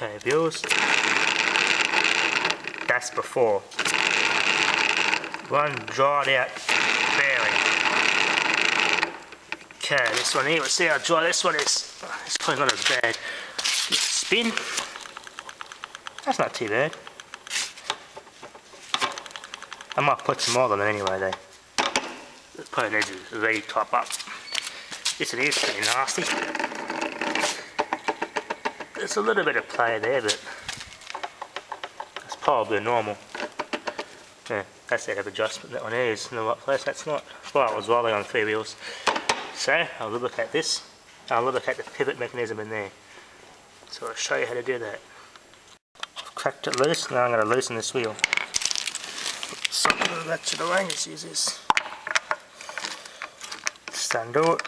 Okay, viewers. That's before. One dried out bearing. Okay, this one here, let's see how dry this one is. It's probably not as bad. Spin. That's not too bad. I might put some more on it anyway though. It probably needs to really top up. Yes it is pretty nasty. There's a little bit of play there but that's probably normal. Yeah, that's that of adjustment. That one is in the right place. That's not. Well, it was rolling on three wheels. So I'll lubricate this. I'll lubricate the pivot mechanism in there. So I'll show you how to do that. I've cracked it loose. Now I'm going to loosen this wheel. Something that should arrange use this. Just undo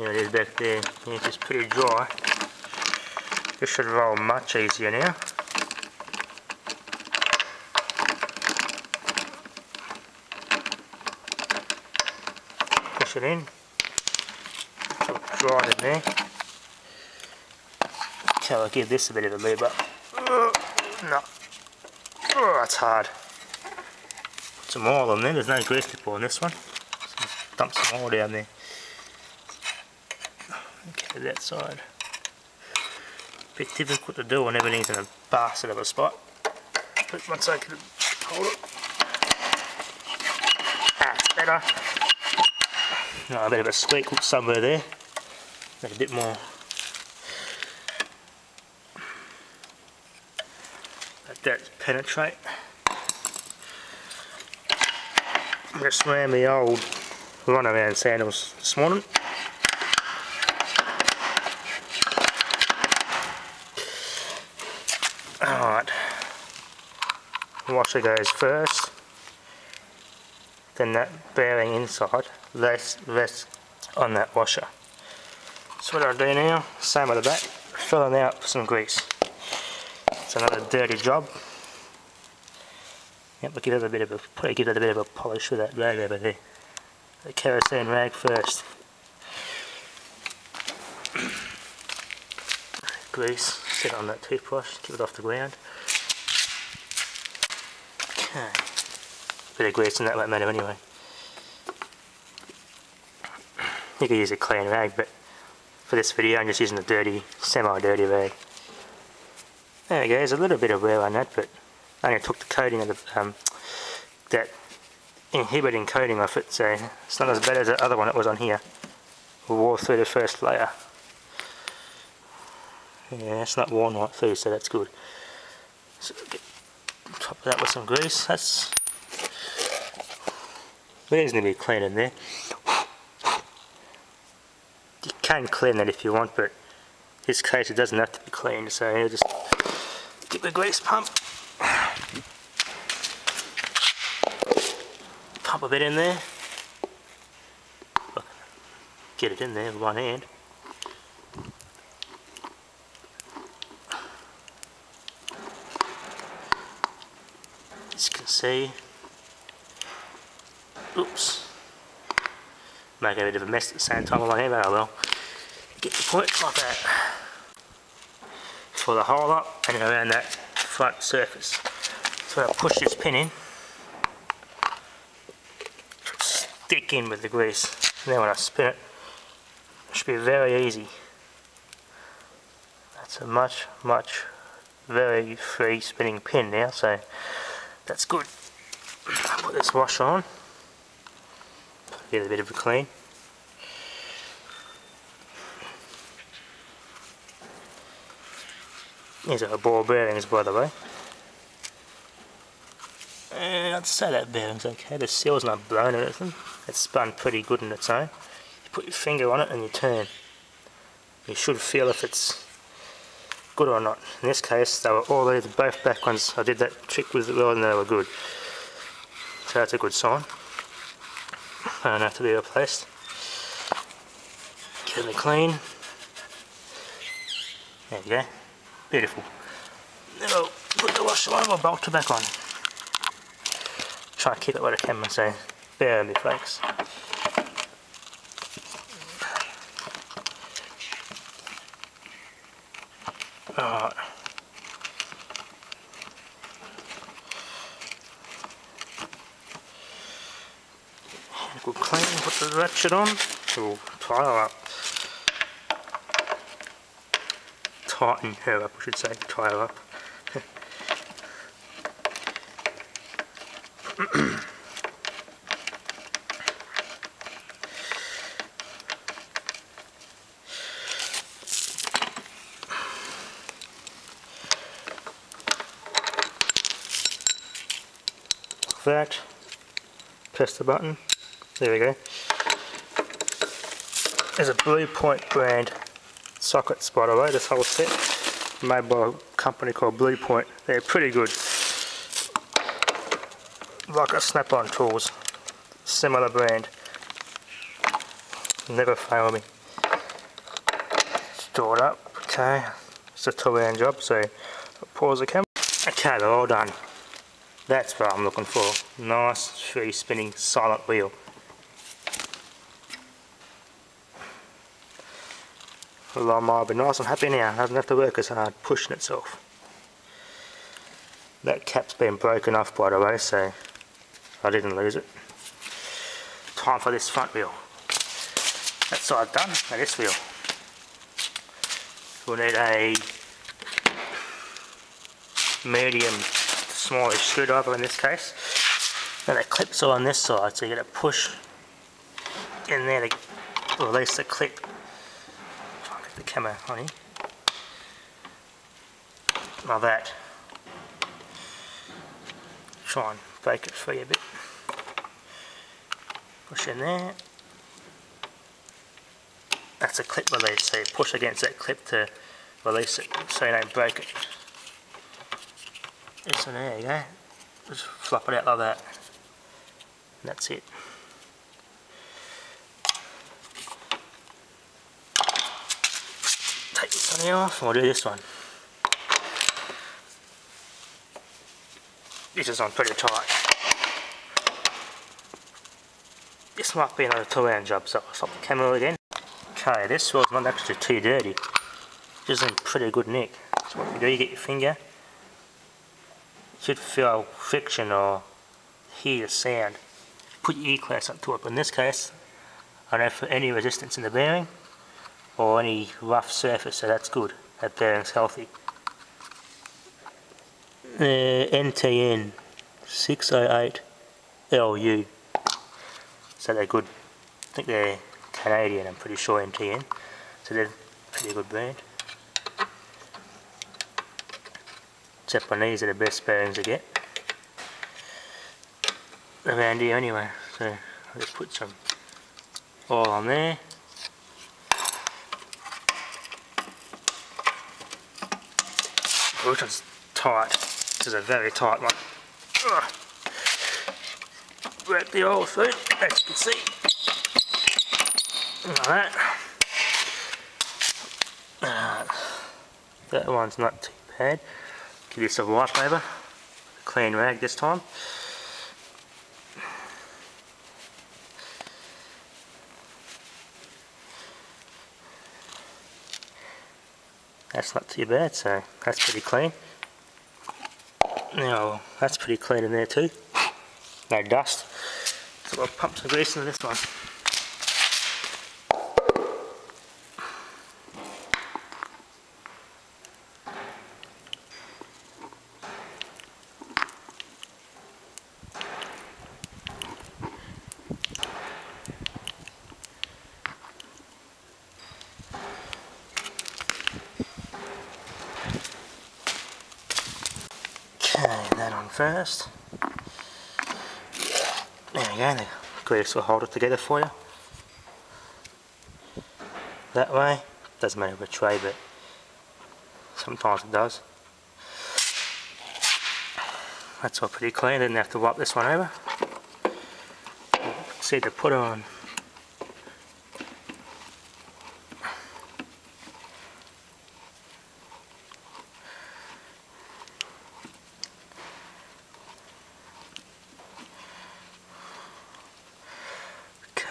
There it is back there. It's just pretty dry. This should roll much easier now. Push it in. Dry in there. Okay, I'll give this a bit of a lube up. No. Oh, that's hard. Put some oil on there. There's no grease lip on this one. So dump some oil down there. Okay, that side. Bit difficult to do when everything's in a bastard of a spot. But once I can hold it. That's better. No, a bit of a squeak somewhere there. Make a bit more. Let that penetrate. i'm just ran the old run sandals this morning. Alright. Washer goes first. Then that bearing inside rests, rests on that washer. So what I do now, same at the back, filling out with some grease. It's another dirty job. Yep, but give it a bit of a probably give it a bit of a polish with that rag over there. The kerosene rag first. Grease, sit on that toothbrush, keep it off the ground. Okay. Bit of grease in that won't matter anyway. You could use a clean rag, but for this video I'm just using a dirty, semi-dirty rag. There we go, there's a little bit of wear on that, but I only took the coating of the, um, that inhibiting coating off it, so it's not as bad as the other one that was on here. We wore through the first layer. Yeah, it's not worn right through, so that's good. So top that with some grease. That's reasonably clean in there. You can clean that if you want, but in this case it doesn't have to be cleaned, so you just get the grease pump pump a bit in there. Get it in there with one hand. As you can see, oops, make a bit of a mess at the same time with my hand, but oh I will. Get the point like that. For the hole up and around that front surface. So I'll push this pin in stick in with the grease. And then when I spin it, it should be very easy. That's a much, much, very free spinning pin now, so that's good. Put this washer on, get a bit of a clean. These are ball bearings by the way. And I'd say that bearing's okay, the seal's not blown or anything. It's spun pretty good in its own. You put your finger on it and you turn. You should feel if it's good or not. In this case, they were all either both back ones. I did that trick with it well and they were good. So that's a good sign. They don't have to be replaced. Get them clean. There you go. Beautiful. Then I'll put the washer on, I'll bolt back on. Try to keep it where the camera so Bear me folks. Good clean, put the ratchet on, we'll tie her up. Tighten her up, I should say, tie her up. that, press the button, there we go. There's a Blue Point brand socket the way, this whole set, made by a company called Blue Point. They're pretty good. Like a Snap-on tools, similar brand. Never fail me. Store it up, okay. It's a two-hand job, so pause the camera. Okay, they're all done. That's what I'm looking for. Nice, free spinning, silent wheel. The will be nice and happy now. Doesn't have to work as hard pushing itself. That cap's been broken off by the way, so I didn't lose it. Time for this front wheel. That side done, now this wheel. We'll need a medium smallish screwdriver in this case. And it clips on this side, so you get a push in there to release the clip. Try and get the camera on here. Like that. Try and break it free a bit. Push in there. That's a clip release, so you push against that clip to release it so you don't break it. So there you go. Just flop it out like that. And that's it. Take this one off and we'll do this one. This is on pretty tight. This might be another two hand job, so I'll stop the camera again. Okay, this was not actually too dirty. Just in pretty good nick. So what you do, you get your finger, should feel friction or hear sound. Put your E-class up to it, but in this case, I don't have any resistance in the bearing or any rough surface, so that's good. That bearing's healthy. Uh, the NTN 608 LU, so they're good. I think they're Canadian, I'm pretty sure NTN, so they're pretty good brand. Japanese are the best bearings to get. Around here anyway so I'll just put some oil on there. Which one's tight? This is a very tight one. Ugh. work the oil through as you can see. Like that. That one's not too bad Give this a wipe over. Clean rag this time. That's not too bad, so that's pretty clean. Now, that's pretty clean in there too. No dust. So I'll pump some grease into this one. First. There you go, the grease will hold it together for you. That way, doesn't matter which way, but sometimes it does. That's all pretty clean, didn't have to wipe this one over. See to put on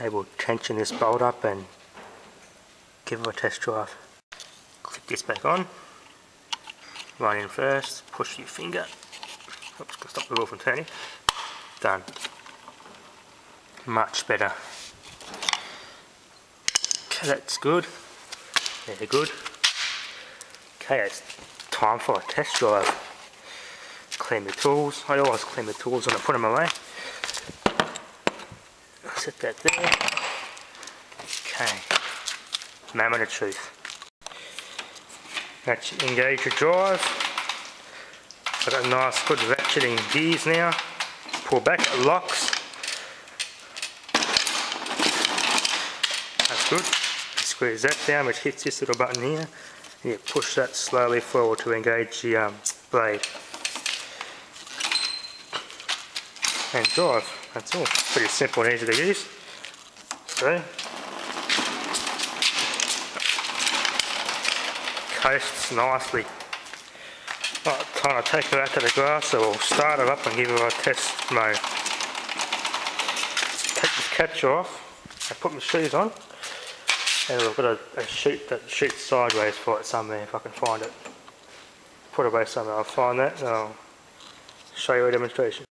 We'll tension this bolt up and give it a test drive. Click this back on. Run in first, push your finger. Oops, stop the wheel from turning. Done. Much better. Okay, that's good. Yeah, good. Okay, it's time for a test drive. Clean the tools. I always clean the tools when I put them away. That there. Okay. Moment of truth. Let's engage your drive. Got a nice good ratcheting gears now. Pull back, it locks. That's good. Squeeze that down which hits this little button here. And you push that slowly forward to engage the um, blade. And drive. That's all. Pretty simple and easy to use. So coasts nicely. Right, time to take her out to the grass, so we'll start her up and give her a test mode. Take this catcher off, I put my shoes on, and we've got a, a chute that shoots sideways for it somewhere if I can find it. Put it away somewhere, I'll find that and I'll show you a demonstration.